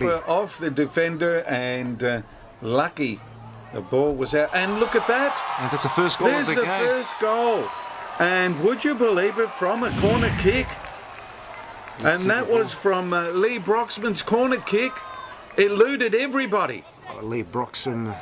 Off the defender and uh, lucky the ball was out. And look at that. And that's the first goal There's of the, the first goal. And would you believe it, from a corner kick? That's and that was from uh, Leigh Broxham's corner kick. Eluded everybody. Leigh Broxham.